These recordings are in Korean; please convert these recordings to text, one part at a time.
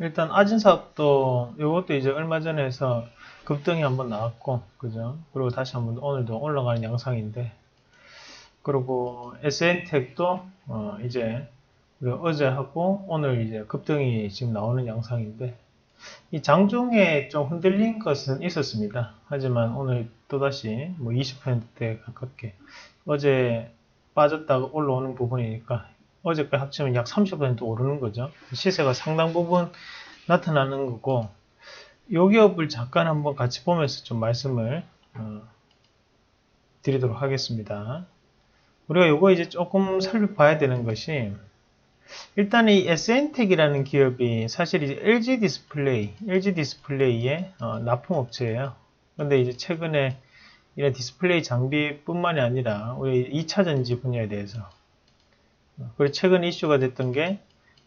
일단 아진사업도 이것도 이제 얼마 전에 해서 급등이 한번 나왔고 그죠 그리고 다시 한번 오늘도 올라가는 양상인데 그리고 SN텍도 어 이제 어제 하고 오늘 이제 급등이 지금 나오는 양상인데 이 장중에 좀 흔들린 것은 있었습니다. 하지만 오늘 또다시 뭐 20%대 가깝게 어제 빠졌다가 올라오는 부분이니까 어제까지 합치면 약 30% 오르는 거죠. 시세가 상당 부분 나타나는 거고 요 기업을 잠깐 한번 같이 보면서 좀 말씀을 어, 드리도록 하겠습니다. 우리가 요거 이제 조금 살펴봐야 되는 것이 일단 이 SN텍이라는 기업이 사실 이제 LG 디스플레이, LG 디스플레이의 어, 납품업체예요. 근데 이제 최근에 이런 디스플레이 장비뿐만이 아니라 우리 2차 전지 분야에 대해서 어, 그리고 최근 이슈가 됐던 게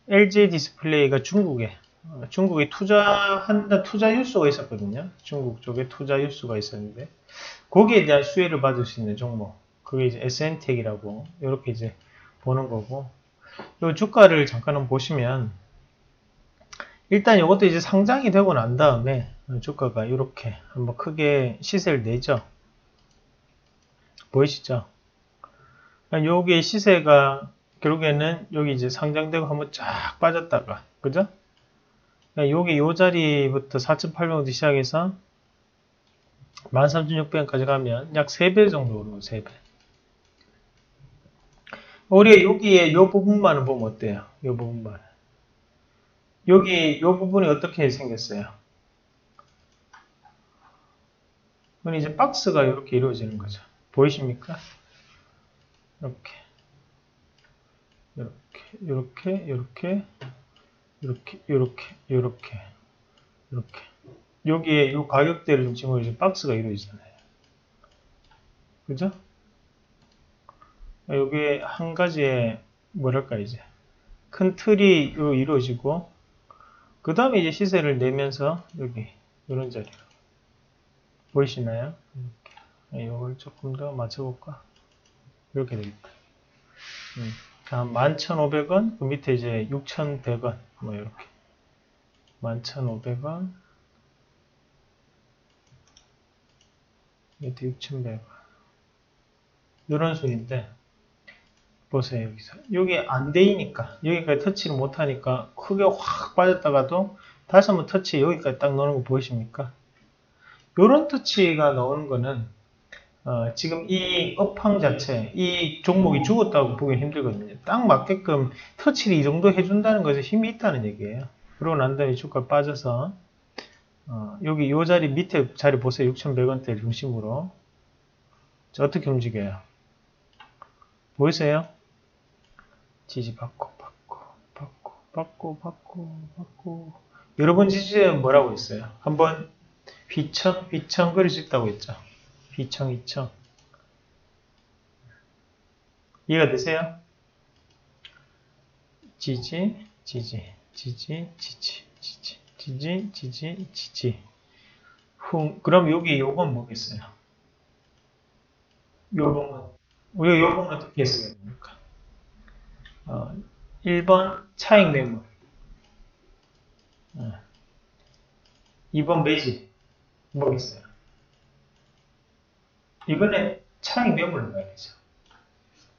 LG 디스플레이가 중국에 어, 중국에 투자한다 투자 이슈가 있었거든요. 중국 쪽에 투자 이슈가 있었는데 거기에 대한 수혜를 받을 수 있는 종목 그게 이제 SN텍이라고 이렇게 이제 보는 거고 이 주가를 잠깐 한번 보시면 일단 이것도 이제 상장이 되고 난 다음에 주가가 이렇게 한번 크게 시세를 내죠. 보이시죠? 여기 시세가 결국에는 여기 이제 상장되고 한번 쫙 빠졌다가 그죠? 여기 요 자리부터 4,800원부터 시작해서 13,600원까지 가면 약 3배 정도 오르고 3배. 우리가 여기에 요 부분만을 보면 어때요? 요 부분만. 여기 요 부분이 어떻게 생겼어요? 그건 이제 박스가 이렇게 이루어지는 거죠. 보이십니까? 이렇게. 이렇게, 이렇게, 이렇게, 이렇게, 이렇게, 이렇게, 이렇게. 여기에 요 가격대를 지금 이제 박스가 이루어지잖아요. 그죠? 여기에 한 가지의 뭐랄까 이제 큰 틀이 이루어지고 그 다음에 이제 시세를 내면서 여기 이런 자리로 보이시나요? 이렇게 이걸 조금 더 맞춰볼까? 이렇게 되겠다. 음. 자, 11,500원, 그 밑에 이제 6,100원, 뭐 이렇게. 11,500원, 밑에 6,100원. 이런 순인데 보세요 여기서. 여기 안 되니까. 여기까지 터치를 못하니까 크게 확 빠졌다가도 다시 한번 터치 여기까지 딱 넣는 거 보이십니까? 요런 터치가 나오는 거는 어, 지금 이 업황 자체 이 종목이 죽었다고 보기 힘들거든요 딱 맞게끔 터치를 이 정도 해준다는 것에 힘이 있다는 얘기예요 그러고 난 다음에 주가 빠져서 어, 여기 요 자리 밑에 자리 보세요 6,100원대 중심으로 자, 어떻게 움직여요 보이세요? 지지 받고 받고 받고 받고 받고 받고 여러분 지지는 뭐라고 했어요? 한번 휘청 휘청 그릴 수 있다고 했죠. 휘청 휘청 이해가 되세요? 지지, 지지, 지지, 지지, 지지, 지지, 지지, 지지. 후. 그럼 여기 요건 뭐겠어요? 요번은, 요, 요번은 어떻게 쓰게 됩니까? 어, 1번 차익 매물. 어. 2번 매지. 뭐겠어요? 이번에 차익 매물로 가야 되죠.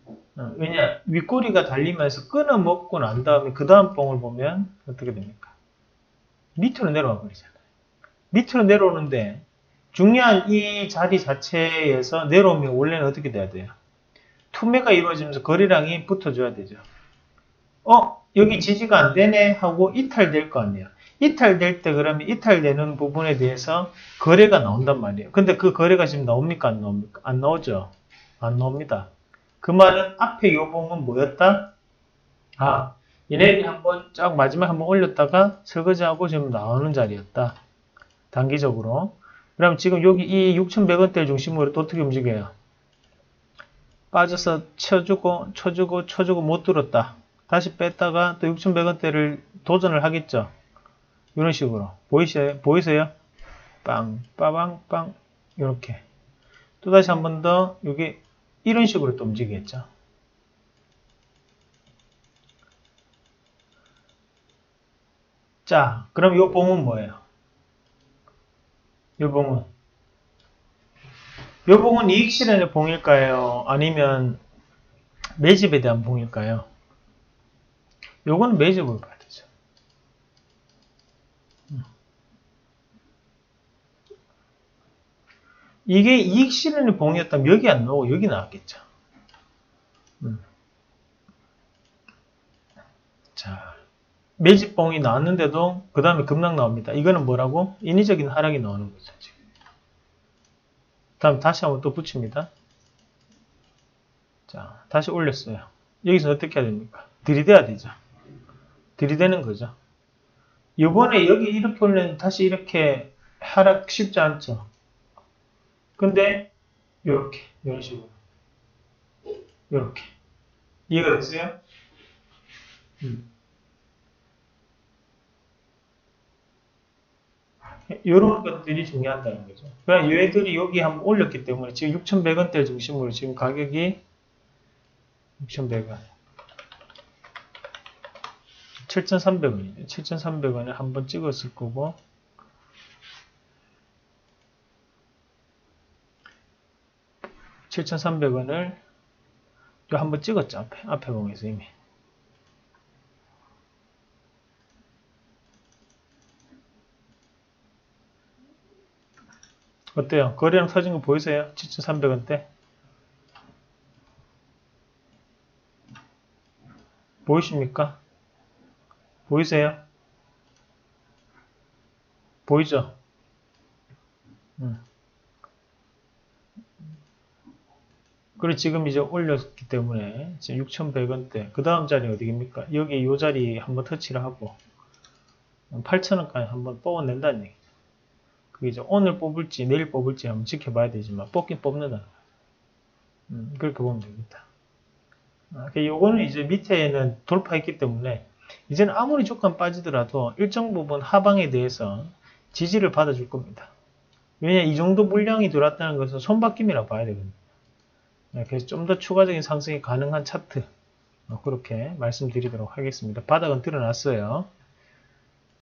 어, 왜냐 윗꼬리가 달리면서 끊어 먹고 난 다음에 그 다음 뽕을 보면 어떻게 됩니까? 밑으로 내려와 버리잖아요. 밑으로 내려오는데 중요한 이 자리 자체에서 내려오면 원래는 어떻게 돼야 돼요? 투매가 이루어지면서 거래량이 붙어줘야 되죠. 어 여기 지지가 안 되네 하고 이탈될 거 아니에요. 이탈될 때 그러면 이탈되는 부분에 대해서 거래가 나온단 말이에요. 근데 그 거래가 지금 나옵니까 안 나옵니까? 안 나오죠. 안 나옵니다. 그 말은 앞에 요봉은 뭐였다? 아 얘네들이 한번 쫙 마지막 한번 올렸다가 설거지하고 지금 나오는 자리였다. 단기적으로. 그럼 지금 여기 이 6,100원대 중심으로 또 어떻게 움직여요? 빠져서 쳐주고 쳐주고 쳐주고 못 들었다. 다시 뺐다가 또 6,100원대를 도전을 하겠죠. 이런 식으로. 보이세요? 보이세요? 빵, 빠방, 빵. 이렇게. 또 다시 한 번 더, 여기, 이런 식으로 또 움직이겠죠. 자, 그럼 요 봉은 뭐예요? 요 봉은 요 봉은 이익 실현의 봉일까요? 아니면 매집에 대한 봉일까요? 요거는 매집으로 봐야 되죠. 음. 이게 이익 실현의 봉이었다면 여기 안 나오고 여기 나왔겠죠. 음. 자, 매집봉이 나왔는데도 그 다음에 급락 나옵니다. 이거는 뭐라고? 인위적인 하락이 나오는 거죠. 지금. 다음 다시 한번 또 붙입니다. 자, 다시 올렸어요. 여기서 어떻게 해야 됩니까? 들이대야 되죠. 들이대는 거죠. 요번에 여기 이렇게 올리는 다시 이렇게 하락 쉽지 않죠. 근데 요렇게 이런 식으로 요렇게 이해가 됐어요? 음. 이런 것들이 중요하다는 거죠. 그러니까 얘들이 여기 한번 올렸기 때문에 지금 6,100원대 중심으로 지금 가격이 6,100원. 7,300원이죠. 7,300원에 한번 찍었을 거고, (7,300원을) 한번 찍었죠 앞에 앞에 봉에서 이미 어때요? 거래량 터진 거 보이세요? 7,300원대 보이십니까? 보이세요? 보이죠? 음. 그리고 지금 이제 올렸기 때문에 지금 6,100원대 그 다음 자리 어디입니까? 여기 이 자리 한번 터치를 하고 8,000원까지 한번 뽑아낸다는 얘기죠. 그게 이제 오늘 뽑을지 내일 뽑을지 한번 지켜봐야 되지만 뽑긴 뽑는다. 음, 그렇게 보면 됩니다. 아, 그 요거는 이제 밑에는 돌파했기 때문에 이제는 아무리 조건 빠지더라도 일정 부분 하방에 대해서 지지를 받아줄 겁니다. 왜냐 이 정도 물량이 들어왔다는 것은 손바뀜이라 봐야 되거든요. 네, 그래서 좀 더 추가적인 상승이 가능한 차트 어, 그렇게 말씀드리도록 하겠습니다. 바닥은 드러났어요.